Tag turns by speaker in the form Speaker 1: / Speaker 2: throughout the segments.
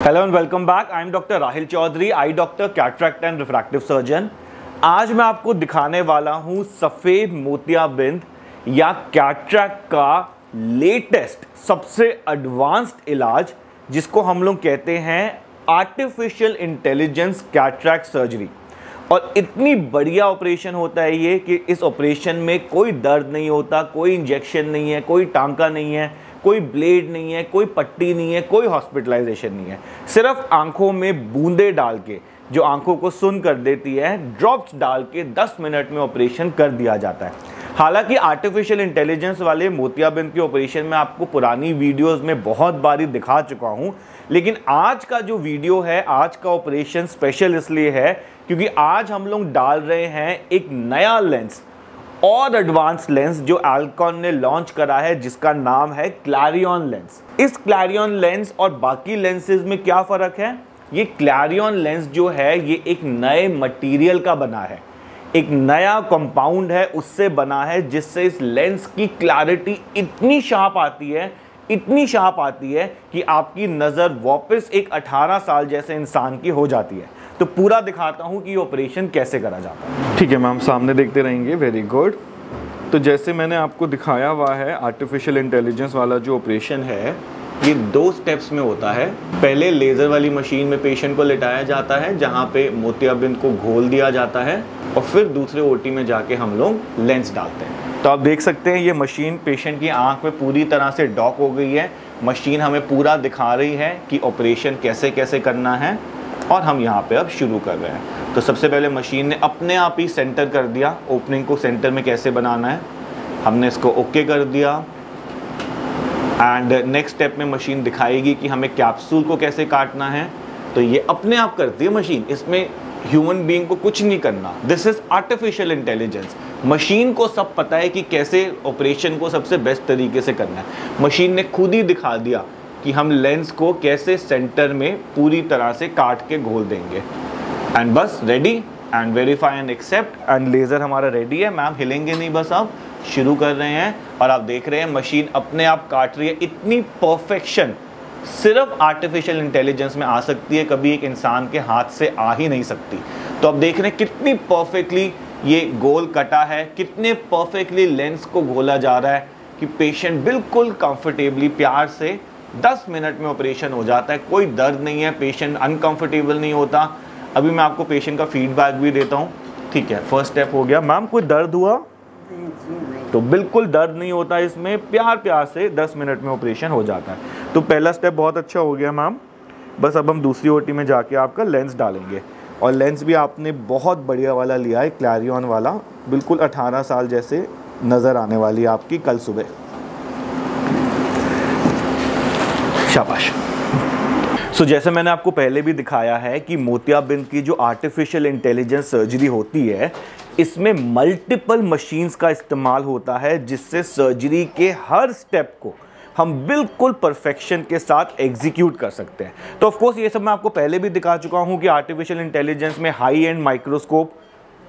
Speaker 1: Hello and welcome back I am doctor Rahil Chaudhary eye doctor cataract and refractive surgeon आज मैं आपको दिखाने वाला हूँ सफ़ेद मोतियाबिंद या कैटरैक्ट का लेटेस्ट सबसे एडवांस्ड इलाज, जिसको हम लोग कहते हैं आर्टिफिशियल इंटेलिजेंस कैटरैक्ट सर्जरी और इतनी बढ़िया ऑपरेशन होता है ये कि इस ऑपरेशन में कोई दर्द नहीं होता, कोई इंजेक्शन नहीं है, कोई टांका नहीं है। कोई ब्लेड नहीं है, कोई पट्टी नहीं है, कोई हॉस्पिटलाइजेशन नहीं है। सिर्फ़ आँखों में बूंदे डाल के, जो आँखों को सुन कर देती है ड्रॉप्स डाल के 10 मिनट में ऑपरेशन कर दिया जाता है। हालाँकि आर्टिफिशियल इंटेलिजेंस वाले मोतियाबिंद के ऑपरेशन में आपको पुरानी वीडियोस में बहुत बारी दिखा चुका हूँ, लेकिन आज का जो वीडियो है, आज का ऑपरेशन स्पेशल इसलिए है, क्योंकि आज हम लोग डाल रहे हैं एक नया लेंस और एडवांस लेंस जो एल्कॉन ने लॉन्च करा है, जिसका नाम है क्लैरियन लेंस इस क्लैरियन लेंस और बाकी लेंसेज में क्या फ़र्क है? ये क्लैरियन लेंस जो है, ये एक नए मटेरियल का बना है. एक नया कंपाउंड है, उससे बना है, जिससे इस लेंस की क्लैरिटी इतनी शार्प आती है, इतनी शार्प आती है कि आपकी नज़र वापस एक 18 साल जैसे इंसान की हो जाती है. तो पूरा दिखाता हूँ कि ऑपरेशन कैसे करा जाता है। ठीक है मैम, सामने देखते रहेंगे। वेरी गुड तो जैसे मैंने आपको दिखाया हुआ है आर्टिफिशियल इंटेलिजेंस वाला जो ऑपरेशन है, ये दो स्टेप्स में होता है। पहले लेज़र वाली मशीन में पेशेंट को लेटाया जाता है, जहाँ पे मोतियाबिंद को घोल दिया जाता है, और फिर दूसरे ओटी में जाके हम लोग लेंस डालते हैं। तो आप देख सकते हैं, ये मशीन पेशेंट की आँख में पूरी तरह से डॉक हो गई है। मशीन हमें पूरा दिखा रही है कि ऑपरेशन कैसे कैसे करना है। और हम यहाँ पे अब शुरू कर रहे हैं। तो सबसे पहले मशीन ने अपने आप ही सेंटर कर दिया। ओपनिंग को सेंटर में कैसे बनाना है? हमने इसको ओके कर दिया। एंड नेक्स्ट स्टेप में मशीन दिखाएगी कि हमें कैप्सूल को कैसे काटना है। तो ये अपने आप करती है मशीन। इसमें ह्यूमन बीइंग को कुछ नहीं करना। This is artificial intelligence machine को सब पता है कि कैसे ऑपरेशन को सबसे बेस्ट तरीके से करना है। मशीन ने खुद ही दिखा दिया कि हम लेंस को कैसे सेंटर में पूरी तरह से काट के घोल देंगे। एंड बस ready and verify and accept and laser हमारा रेडी है। मैम हिलेंगे नहीं बस अब, शुरू कर रहे हैं और आप देख रहे हैं मशीन अपने आप काट रही है। इतनी परफेक्शन सिर्फ़ आर्टिफिशियल इंटेलिजेंस में आ सकती है, कभी एक इंसान के हाथ से आ ही नहीं सकती। तो आप देख रहे हैं कितनी परफेक्टली ये गोल कटा है, कितने परफेक्टली लेंस को घोला जा रहा है कि पेशेंट बिल्कुल कंफर्टेबली प्यार से 10 मिनट में ऑपरेशन हो जाता है। कोई दर्द नहीं है पेशेंट अनकंफर्टेबल नहीं होता। अभी मैं आपको पेशेंट का फीडबैक भी देता हूँ। ठीक है फ़र्स्ट स्टेप हो गया। मैम कोई दर्द हुआ? तो बिल्कुल दर्द नहीं होता इसमें। प्यार प्यार से 10 मिनट में ऑपरेशन हो जाता है। तो पहला स्टेप बहुत अच्छा हो गया मैम बस अब हम दूसरी ओटी में जाके आपका लेंस डालेंगे। और लेंस भी आपने बहुत बढ़िया वाला लिया है क्लैरियन वाला। बिल्कुल 18 साल जैसे नज़र आने वाली है आपकी कल सुबह। शाबाश। सो so, जैसे मैंने आपको पहले भी दिखाया है कि मोतियाबिंद की जो आर्टिफिशियल इंटेलिजेंस सर्जरी होती है इसमें मल्टीपल मशीन्स का इस्तेमाल होता है जिससे सर्जरी के हर स्टेप को हम बिल्कुल परफेक्शन के साथ एग्जीक्यूट कर सकते हैं। तो ऑफ़ कोर्स ये सब मैं आपको पहले भी दिखा चुका हूँ कि आर्टिफिशियल इंटेलिजेंस में high end microscope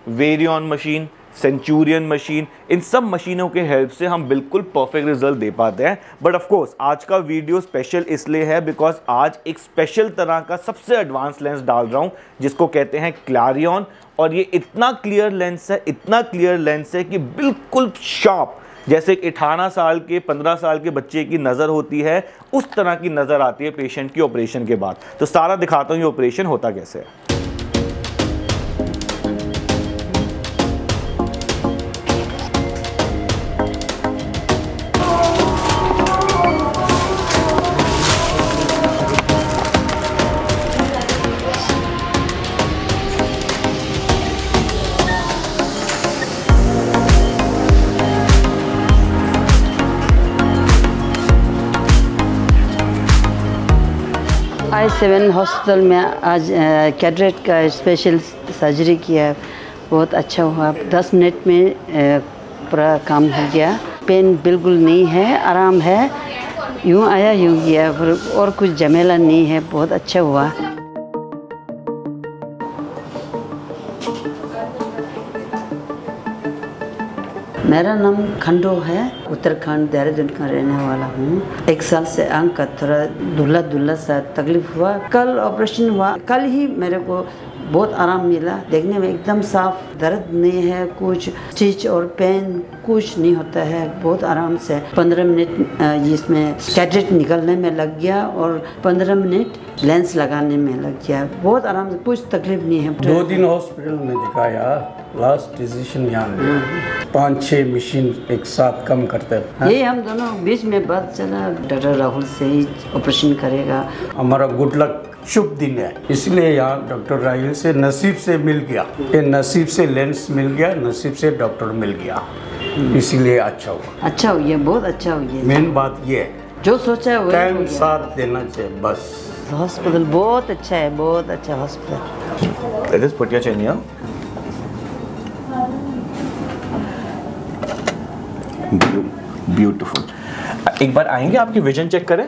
Speaker 1: Verion machine Centurion machine इन सब मशीनों के हेल्प से हम बिल्कुल परफेक्ट रिज़ल्ट दे पाते हैं। बट ऑफ़ कोर्स आज का वीडियो स्पेशल इसलिए है बिकॉज़ आज एक स्पेशल तरह का सबसे एडवांस लेंस डाल रहा हूँ, जिसको कहते हैं क्लैरियन और ये इतना क्लियर लेंस है, इतना क्लियर लेंस है कि बिल्कुल शार्प जैसे एक अठारह साल के, पंद्रह साल के बच्चे की नज़र होती है, उस तरह की नज़र आती है पेशेंट की ऑपरेशन के बाद। तो सारा दिखाता हूँ ये ऑपरेशन होता कैसे है।
Speaker 2: आई सेवन हॉस्पिटल में आज कैडरेट का स्पेशल सर्जरी किया है। बहुत अच्छा हुआ। दस मिनट में पूरा काम हो गया। पेन बिल्कुल नहीं है, आराम है। यूँ आया, यूँ गया। और कुछ झमेला नहीं है। बहुत अच्छा हुआ। मेरा नाम खंडो है, उत्तराखंड, देहरादून का रहने वाला हूँ। एक साल से आँख का थोड़ा दुल्ला दुल्ला सा तकलीफ़ हुआ। कल ऑपरेशन हुआ। कल ही मेरे को बहुत आराम मिला। देखने में एकदम साफ़, दर्द नहीं है, कुछ स्टिच और पेन कुछ नहीं होता है। बहुत आराम से पंद्रह मिनट इसमें कैटेट निकलने में लग गया और पंद्रह मिनट लेंस लगाने में लग गया। बहुत आराम से, कुछ तकलीफ़ नहीं है।
Speaker 3: दो दिन हॉस्पिटल में दिखाया। लास्ट डिसीज़न यहाँ पाँच छः मशीन एक साथ कम करते हैं।
Speaker 2: यही हम दोनों बीच में बात चला डॉक्टर राहुल से ही ऑपरेशन करेगा।
Speaker 3: हमारा गुड लक शुभ दिन है। इसलिए यहाँ डॉक्टर राहिल से नसीब से मिल गया। ये नसीब से लेंस मिल गया नसीब से डॉक्टर मिल गया। इसीलिए अच्छा हुआ।
Speaker 2: अच्छा हो गया बहुत अच्छा हो गया
Speaker 3: मेन बात ये है।
Speaker 2: जो सोचा है
Speaker 3: टाइम साथ देना चाहिए बस।
Speaker 2: हॉस्पिटल बहुत अच्छा है बहुत अच्छा हॉस्पिटल
Speaker 1: ब्यूटीफुल एक बार आएँगे आपकी विजन चेक करें?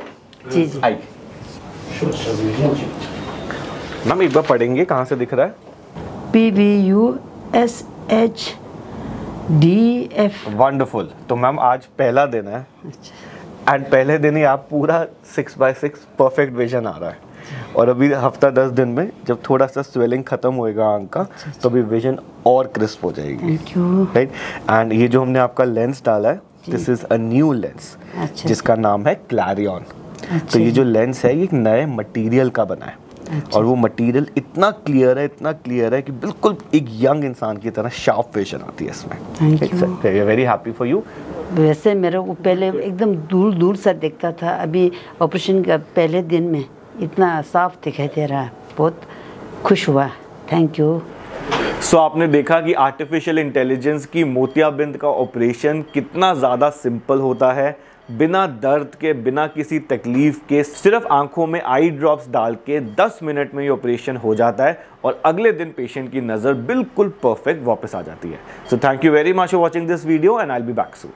Speaker 2: जी जी।
Speaker 1: आई मैम एक बार पढ़ेंगे कहाँ से दिख रहा है?
Speaker 2: P V U S H D F
Speaker 1: wonderful तो मैम आज पहला दिन है।
Speaker 2: अच्छा।
Speaker 1: एंड पहले दिन ही आप पूरा six by six perfect vision आ रहा है। और अभी हफ़्ता दस दिन में जब थोड़ा सा स्वेलिंग खत्म होएगा आँख का तो अभी विजन और क्रिस्प हो जाएगी। राइट एंड ये जो हमने आपका लेंस डाला है this is a new lens
Speaker 2: अच्छा।
Speaker 1: जिसका नाम है क्लैरियन
Speaker 2: अच्छा।
Speaker 1: तो ये जो लेंस है ये एक नए मटेरियल का बना है।
Speaker 2: अच्छा।
Speaker 1: और वो मटेरियल इतना क्लियर है इतना क्लियर है कि बिल्कुल एक यंग इंसान की तरह शार्प विजन आती है इसमें। वेरी हैप्पी फॉर यू
Speaker 2: वैसे मेरे को पहले एकदम दूर दूर से दिखता था अभी ऑपरेशन का पहले दिन में। इतना साफ़ दिखाई दे रहा है। बहुत खुश हुआ। थैंक यू
Speaker 1: सो आपने देखा कि आर्टिफिशियल इंटेलिजेंस की मोतियाबिंद का ऑपरेशन कितना ज़्यादा सिंपल होता है। बिना दर्द के, बिना किसी तकलीफ़ के, सिर्फ़ आँखों में आई ड्रॉप्स डाल के 10 मिनट में ये ऑपरेशन हो जाता है और अगले दिन पेशेंट की नज़र बिल्कुल परफेक्ट वापस आ जाती है। So thank you very much for watching this video and I be back soon